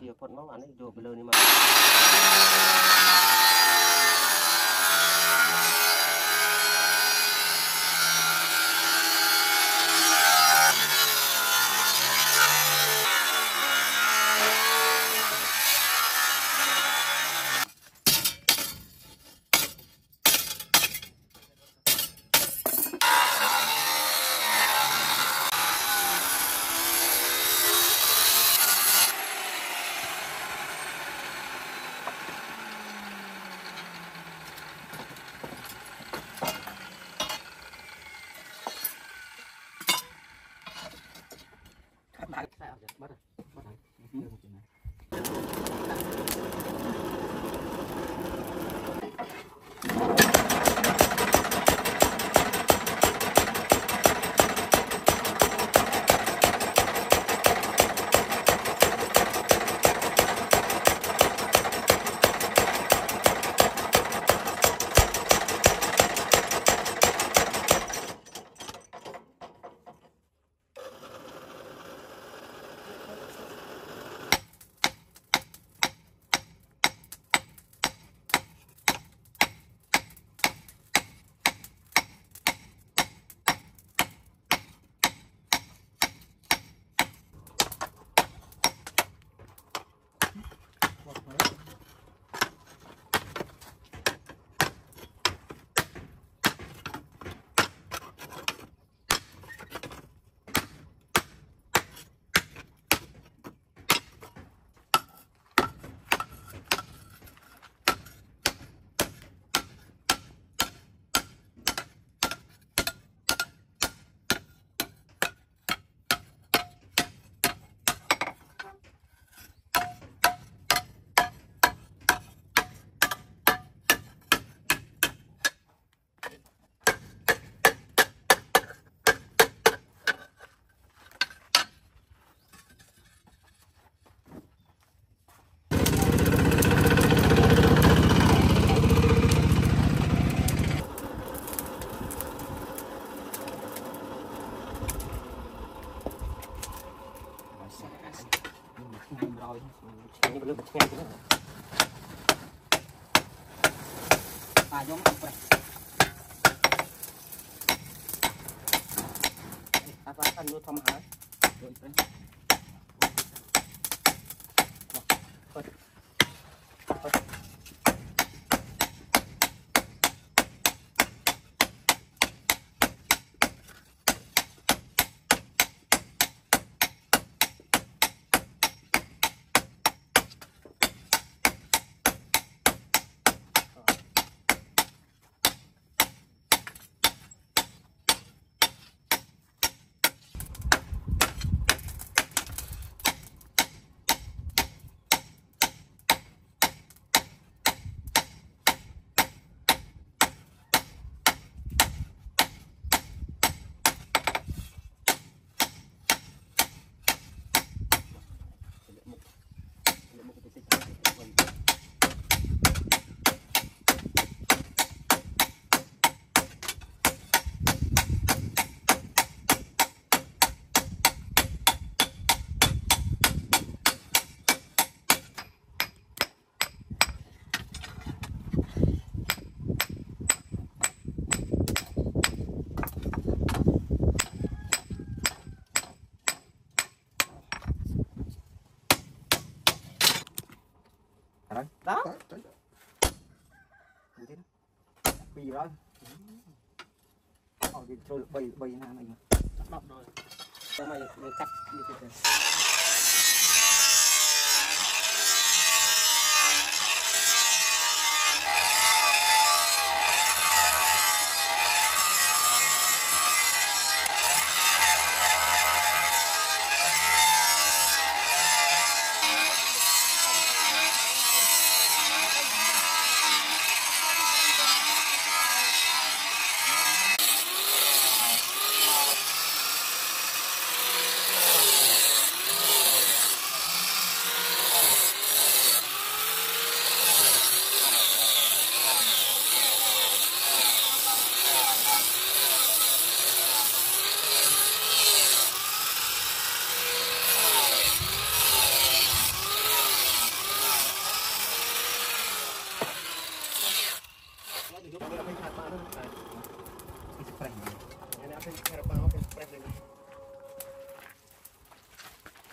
เดียวพดเมื่อวานนี้โยไปเลยนี่มา Payong ako eh. Apa akan lu sama hal? Gue าน thế đó. Bì đó. Ở thì trôi được bầy bầy nào mày. Đập rồi. Mày mày cắt như thế này.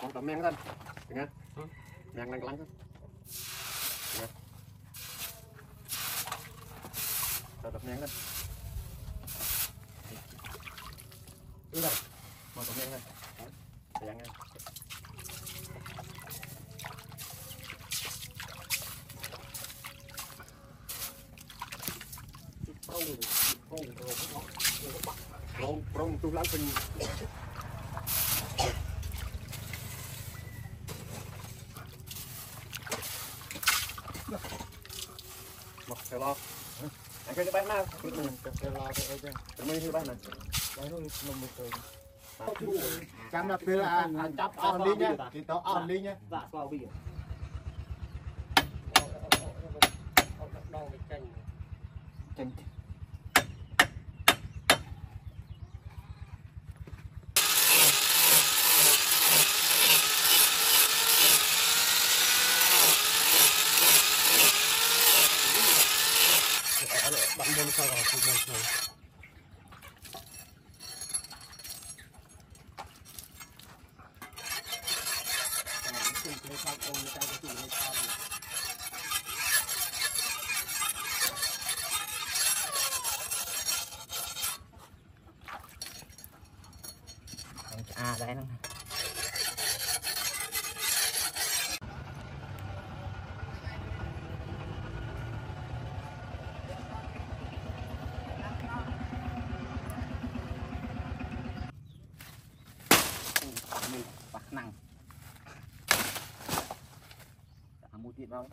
Con tấm men kan. Dengan. Yang nang kan. Dengan. Tetap kan. Udah. Mau tấm kan. Prong, prong, tu lang pin. Mặc theo lo. Anh cái bán nào? Theo lo cái cái. Tụi mình đi bán này. Bán nó nó một cái.ចាំដល់ពេលអាអាចាប់អស់លីងណាគេតអស់លីងណា dạ qua bây giờ đau cái chân ចេញ Bạn con sao ở cùng một này Hãy subscribe cho kênh Ghiền Mì Gõ Để không bỏ lỡ những video hấp dẫn ខ្លាំងអាមួយទៀតដល់